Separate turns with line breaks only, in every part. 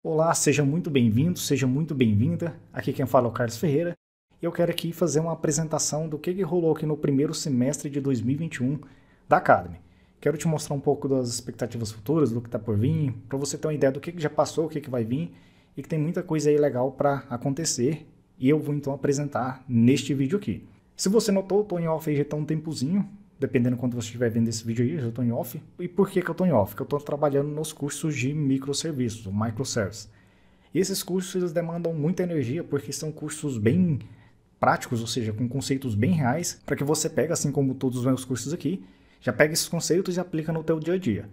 Olá, seja muito bem-vindo, seja muito bem-vinda. Aqui quem fala é o Carlos Ferreira e eu quero aqui fazer uma apresentação do que, que rolou aqui no primeiro semestre de 2021 da Academy. Quero te mostrar um pouco das expectativas futuras, do que está por vir, para você ter uma ideia do que, que já passou, o que, que vai vir e que tem muita coisa aí legal para acontecer e eu vou então apresentar neste vídeo aqui. Se você notou, estou em off já está um tempozinho, dependendo quando você estiver vendo esse vídeo aí, eu já estou em off. E por que, que eu estou em off? Porque eu estou trabalhando nos cursos de microserviços, microservice. E esses cursos eles demandam muita energia porque são cursos bem práticos, ou seja, com conceitos bem reais, para que você pegue, assim como todos os meus cursos aqui, já pega esses conceitos e aplica no teu dia a dia.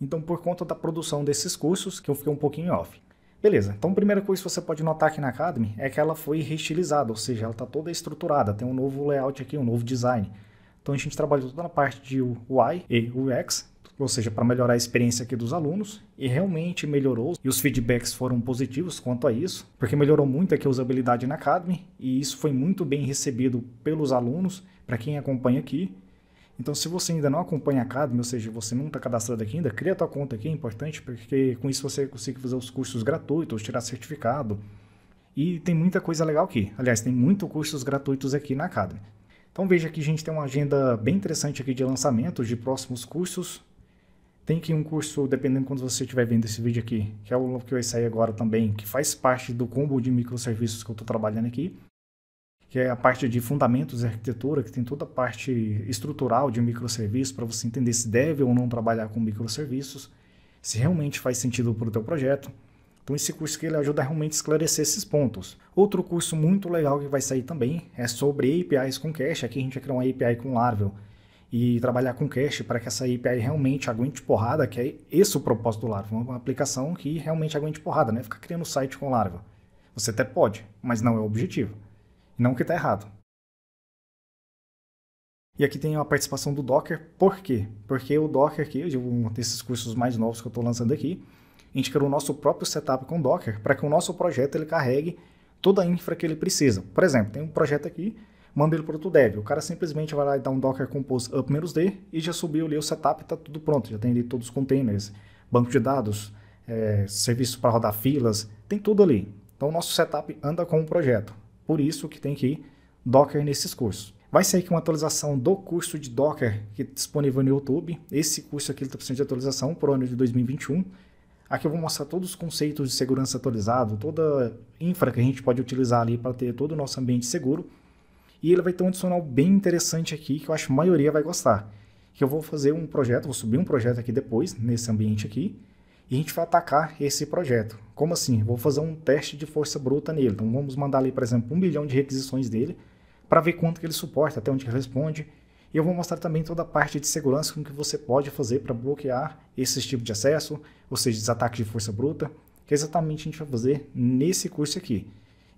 Então, por conta da produção desses cursos, que eu fiquei um pouquinho off. Beleza, então a primeira coisa que você pode notar aqui na Academy é que ela foi reestilizada, ou seja, ela está toda estruturada, tem um novo layout aqui, um novo design. Então a gente trabalhou toda na parte de UI e UX, ou seja, para melhorar a experiência aqui dos alunos, e realmente melhorou, e os feedbacks foram positivos quanto a isso, porque melhorou muito aqui a usabilidade na Academy, e isso foi muito bem recebido pelos alunos, para quem acompanha aqui. Então, se você ainda não acompanha a Academy, ou seja, você não está cadastrado aqui ainda, cria tua conta aqui, é importante, porque com isso você consegue fazer os cursos gratuitos, tirar certificado, e tem muita coisa legal aqui. Aliás, tem muitos cursos gratuitos aqui na Academy. Então veja que a gente tem uma agenda bem interessante aqui de lançamentos de próximos cursos. Tem aqui um curso, dependendo quando você estiver vendo esse vídeo aqui, que é o que vai sair agora também, que faz parte do combo de microserviços que eu estou trabalhando aqui, que é a parte de fundamentos de arquitetura, que tem toda a parte estrutural de microserviços para você entender se deve ou não trabalhar com microserviços, se realmente faz sentido para o teu projeto. Então esse curso aqui ele ajuda a realmente esclarecer esses pontos. Outro curso muito legal que vai sair também é sobre APIs com cache. Aqui a gente vai criar uma API com Laravel e trabalhar com cache para que essa API realmente aguente porrada, que é esse o propósito do Laravel, uma aplicação que realmente aguente porrada, né? Ficar criando site com Laravel. Você até pode, mas não é o objetivo. Não que está errado. E aqui tem a participação do Docker. Por quê? Porque o Docker aqui, um desses cursos mais novos que eu estou lançando aqui, a gente criou o nosso próprio setup com Docker para que o nosso projeto ele carregue toda a infra que ele precisa. Por exemplo, tem um projeto aqui, manda ele para o dev. O cara simplesmente vai lá e dá um Docker Compose up-d e já subiu ali o setup, está tudo pronto. Já tem ali todos os containers, banco de dados, é, serviço para rodar filas, tem tudo ali. Então o nosso setup anda com o projeto. Por isso que tem que Docker nesses cursos. Vai sair aqui uma atualização do curso de Docker que é disponível no YouTube. Esse curso aqui está precisando de atualização para o ano de 2021. Aqui eu vou mostrar todos os conceitos de segurança atualizado, toda infra que a gente pode utilizar ali para ter todo o nosso ambiente seguro. E ele vai ter um adicional bem interessante aqui que eu acho que a maioria vai gostar. Que eu vou fazer um projeto, vou subir um projeto aqui depois, nesse ambiente aqui, e a gente vai atacar esse projeto. Como assim? Vou fazer um teste de força bruta nele. Então vamos mandar ali, por exemplo, um milhão de requisições dele para ver quanto que ele suporta, até onde ele responde, e eu vou mostrar também toda a parte de segurança com que você pode fazer para bloquear esses tipos de acesso, ou seja, os ataques de força bruta, que é exatamente a gente vai fazer nesse curso aqui.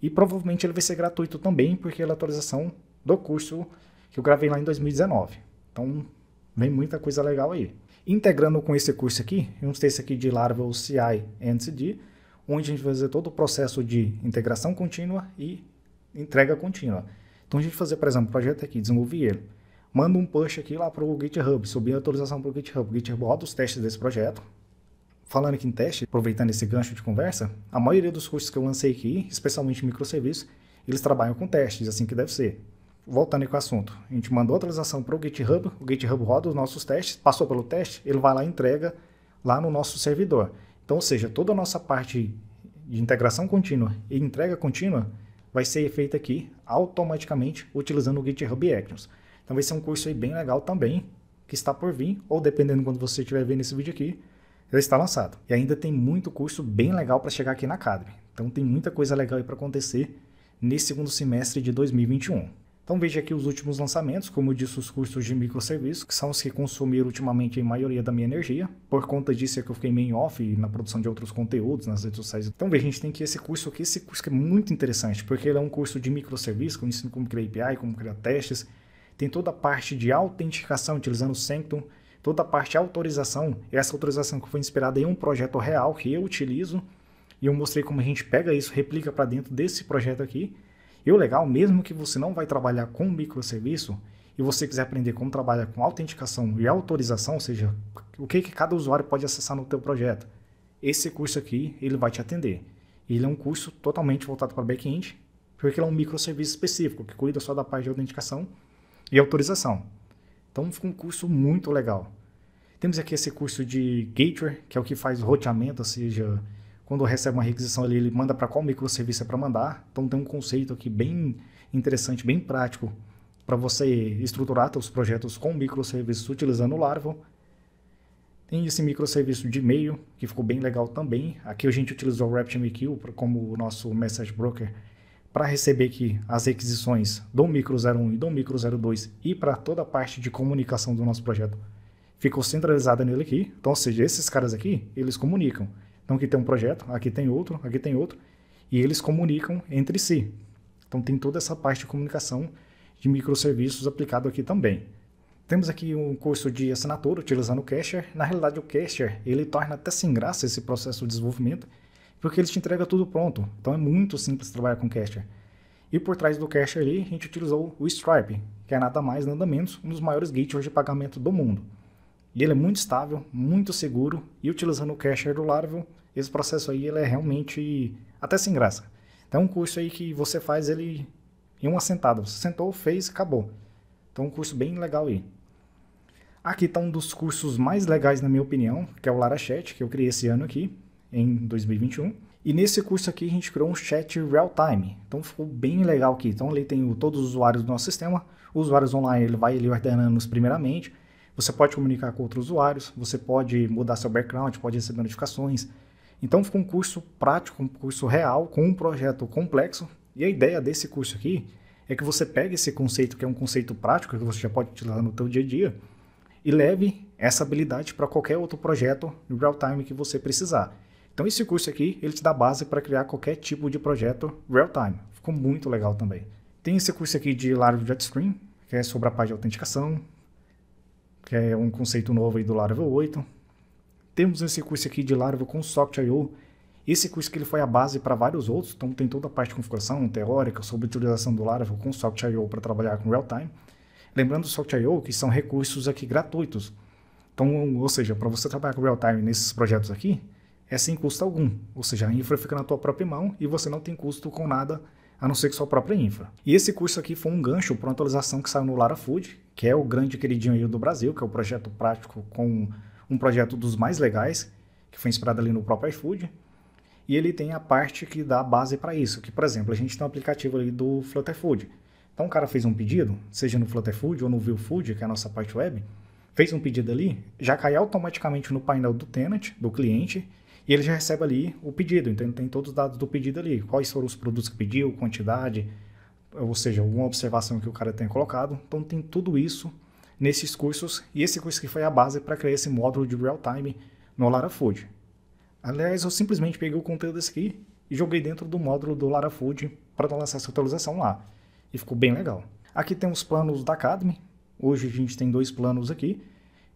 E provavelmente ele vai ser gratuito também, porque é a atualização do curso que eu gravei lá em 2019. Então, vem muita coisa legal aí. Integrando com esse curso aqui, vamos ter esse aqui de Laravel CI and CD, onde a gente vai fazer todo o processo de integração contínua e entrega contínua. Então a gente vai fazer, por exemplo, um projeto aqui, desenvolver ele manda um push aqui lá para o GitHub, subir a atualização para o GitHub. O GitHub roda os testes desse projeto. Falando aqui em teste, aproveitando esse gancho de conversa, a maioria dos cursos que eu lancei aqui, especialmente microserviços, eles trabalham com testes, assim que deve ser. Voltando aí com o assunto, a gente mandou a atualização para o GitHub, o GitHub roda os nossos testes, passou pelo teste, ele vai lá e entrega lá no nosso servidor. Então, ou seja, toda a nossa parte de integração contínua e entrega contínua vai ser feita aqui automaticamente utilizando o GitHub Actions. Então vai ser um curso aí bem legal também, que está por vir, ou dependendo quando você estiver vendo esse vídeo aqui, já está lançado. E ainda tem muito curso bem legal para chegar aqui na Academy. Então tem muita coisa legal aí para acontecer nesse segundo semestre de 2021. Então veja aqui os últimos lançamentos, como eu disse, os cursos de microserviços, que são os que consumiram ultimamente a maioria da minha energia. Por conta disso é que eu fiquei meio off na produção de outros conteúdos nas redes sociais. Então veja, a gente tem que esse curso aqui, esse curso que é muito interessante, porque ele é um curso de microserviços, que eu ensino como criar API, como criar testes, tem toda a parte de autenticação utilizando o Sanctum, toda a parte de autorização. Essa autorização que foi inspirada em um projeto real que eu utilizo e eu mostrei como a gente pega isso, replica para dentro desse projeto aqui. E o legal, mesmo que você não vai trabalhar com microserviço e você quiser aprender como trabalhar com autenticação e autorização, ou seja, o que, que cada usuário pode acessar no teu projeto. esse curso aqui ele vai te atender. Ele é um curso totalmente voltado para back-end, porque ele é um microserviço específico que cuida só da parte de autenticação e autorização. Então fica um curso muito legal. Temos aqui esse curso de Gateway, que é o que faz o roteamento, ou seja, quando recebe uma requisição ali, ele manda para qual microserviço é para mandar. Então tem um conceito aqui bem interessante, bem prático, para você estruturar seus projetos com microserviços utilizando o Laravel. Tem esse microserviço de e-mail, que ficou bem legal também. Aqui a gente utilizou o RabbitMQ como nosso message broker para receber aqui as requisições do micro 01 e do micro 02 e para toda a parte de comunicação do nosso projeto. Ficou centralizada nele aqui. Então, ou seja, esses caras aqui, eles comunicam. Então aqui tem um projeto, aqui tem outro, aqui tem outro, e eles comunicam entre si. Então tem toda essa parte de comunicação de microserviços aplicado aqui também. Temos aqui um curso de assinatura utilizando o Cacher. Na realidade, o Cacher ele torna até sem graça esse processo de desenvolvimento, porque ele te entrega tudo pronto. Então é muito simples trabalhar com Cacher. E por trás do Cacher ali, a gente utilizou o Stripe, que é nada mais, nada menos, um dos maiores gateways de pagamento do mundo. E ele é muito estável, muito seguro, e utilizando o Cacher do Laravel, esse processo aí ele é realmente até sem graça. Então é um curso aí que você faz ele em uma sentada. Você sentou, fez, acabou. Então é um curso bem legal aí. Aqui está um dos cursos mais legais na minha opinião, que é o Larachat, que eu criei esse ano aqui, em 2021. E nesse curso aqui a gente criou um chat real time. Então ficou bem legal aqui. Então ali tem o, todos os usuários do nosso sistema. Os usuários online ele vai ali ordenando-os primeiramente. Você pode comunicar com outros usuários, você pode mudar seu background, pode receber notificações, então ficou um curso prático, um curso real, com um projeto complexo. E a ideia desse curso aqui é que você pegue esse conceito, que é um conceito prático, que você já pode utilizar no seu dia a dia, e leve essa habilidade para qualquer outro projeto no real time que você precisar. Então esse curso aqui, ele te dá base para criar qualquer tipo de projeto real time. Ficou muito legal também. Tem esse curso aqui de Laravel Jetstream, que é sobre a parte de autenticação, que é um conceito novo aí do Laravel 8. Temos esse curso aqui de Laravel com Socket.io. Esse curso que ele foi a base para vários outros, então tem toda a parte de configuração teórica sobre utilização do Laravel com Socket.io para trabalhar com real-time. Lembrando do Socket.io que são recursos aqui gratuitos. Então, ou seja, para você trabalhar com real-time nesses projetos aqui, é sem custo algum. Ou seja, a infra fica na tua própria mão e você não tem custo com nada a não ser que sua própria infra. E esse curso aqui foi um gancho para uma atualização que saiu no Larafood, que é o grande queridinho aí do Brasil, que é o projeto prático com um projeto dos mais legais, que foi inspirado ali no próprio iFood. E ele tem a parte que dá base para isso, que por exemplo, a gente tem um aplicativo ali do Flutterfood. Então o cara fez um pedido, seja no Flutterfood ou no ViewFood, que é a nossa parte web, fez um pedido ali, já cai automaticamente no painel do tenant, do cliente, e ele já recebe ali o pedido. Então tem todos os dados do pedido ali, quais foram os produtos que pediu, quantidade, ou seja, alguma observação que o cara tenha colocado. Então tem tudo isso nesses cursos, e esse curso que foi a base para criar esse módulo de real-time no Larafood. Aliás, eu simplesmente peguei o conteúdo desse aqui e joguei dentro do módulo do Larafood para lançar essa atualização lá. E ficou bem legal. Aqui tem os planos da Academy. Hoje a gente tem dois planos aqui,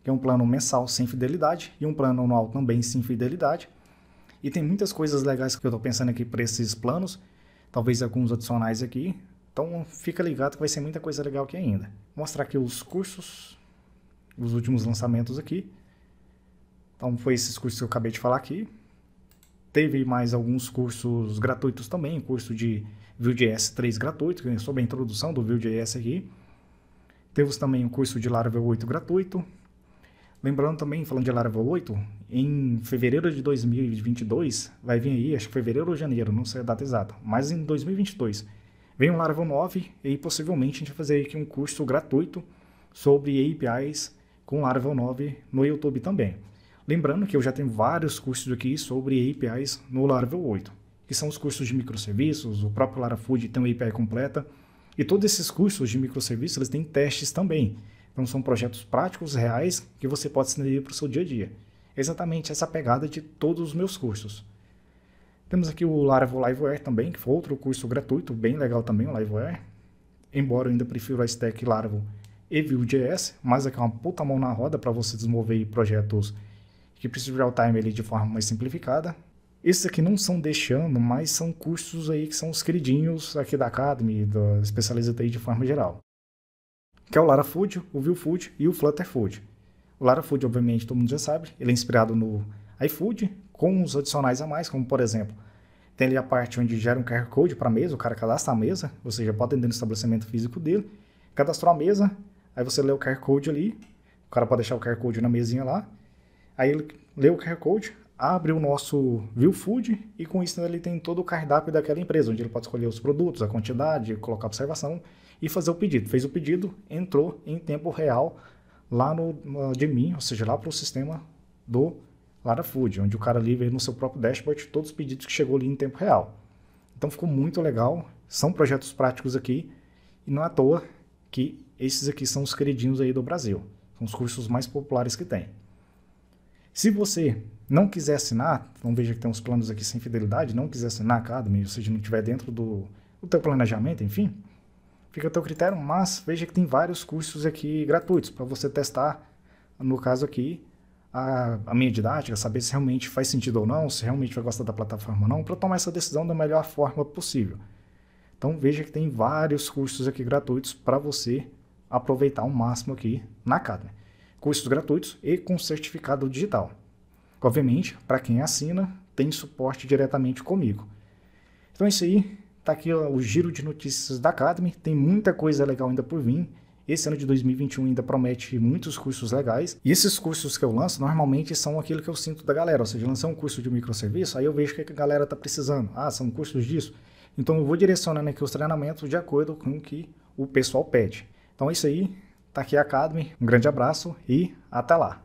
que é um plano mensal sem fidelidade e um plano anual também sem fidelidade. E tem muitas coisas legais que eu estou pensando aqui para esses planos, talvez alguns adicionais aqui. Então fica ligado que vai ser muita coisa legal aqui ainda. Vou mostrar aqui os cursos, os últimos lançamentos aqui. Então foi esses cursos que eu acabei de falar aqui. Teve mais alguns cursos gratuitos também, curso de Vue.js 3 gratuito, sobre a introdução do Vue.js aqui. Temos também o curso de Laravel 8 gratuito. Lembrando também, falando de Laravel 8, em fevereiro de 2022, vai vir aí, acho que fevereiro ou janeiro, não sei a data exata, mas em 2022, Vem o Laravel 9 e possivelmente a gente vai fazer aqui um curso gratuito sobre APIs com Laravel 9 no YouTube também. Lembrando que eu já tenho vários cursos aqui sobre APIs no Laravel 8, que são os cursos de microserviços, o próprio Larafood tem uma API completa, e todos esses cursos de microserviços eles têm testes também. Então são projetos práticos, reais, que você pode estender para o seu dia a dia. Exatamente essa pegada de todos os meus cursos. Temos aqui o Laravel Liveware também, que foi outro curso gratuito, bem legal também o Liveware. Embora eu ainda prefiro a stack Laravel e Vue.js, mas aqui é uma puta mão na roda para você desenvolver projetos que precisam de real-time de forma mais simplificada. Esses aqui não são deixando, mas são cursos aí que são os queridinhos aqui da Academy, da Specialized aí de forma geral. Que é o Larafood, o Vuefood e o Flutterfood. O Larafood, obviamente, todo mundo já sabe, ele é inspirado no iFood, com os adicionais a mais, como por exemplo, tem ali a parte onde gera um QR Code para a mesa, o cara cadastra a mesa, você já pode entender no estabelecimento físico dele, cadastrou a mesa, aí você lê o QR Code ali, o cara pode deixar o QR Code na mesinha lá, aí ele lê o QR Code, abre o nosso View Food e com isso ele tem todo o cardápio daquela empresa, onde ele pode escolher os produtos, a quantidade, colocar observação e fazer o pedido. Fez o pedido, entrou em tempo real lá no, no de mim, ou seja, lá para o sistema do Lara Food, onde o cara ali vê no seu próprio dashboard todos os pedidos que chegou ali em tempo real. Então ficou muito legal, são projetos práticos aqui, e não é à toa que esses aqui são os queridinhos aí do Brasil. São os cursos mais populares que tem. Se você não quiser assinar, então veja que tem uns planos aqui sem fidelidade, não quiser assinar a Academy, ou seja, não estiver dentro do, do teu planejamento, enfim, fica a teu critério, mas veja que tem vários cursos aqui gratuitos para você testar, no caso aqui, a, a, minha didática, saber se realmente faz sentido ou não, se realmente vai gostar da plataforma ou não, para tomar essa decisão da melhor forma possível. Então veja que tem vários cursos aqui gratuitos para você aproveitar o máximo aqui na Academy. Cursos gratuitos e com certificado digital. Obviamente, para quem assina, tem suporte diretamente comigo. Então é isso aí, tá aqui ó, o giro de notícias da Academy, tem muita coisa legal ainda por vir. Esse ano de 2021 ainda promete muitos cursos legais. E esses cursos que eu lanço normalmente são aquilo que eu sinto da galera. Ou seja, lançar um curso de microserviço, aí eu vejo o que a galera está precisando. Ah, são cursos disso. Então eu vou direcionando aqui os treinamentos de acordo com o que o pessoal pede. Então é isso aí. Tá aqui a Academy. Um grande abraço e até lá.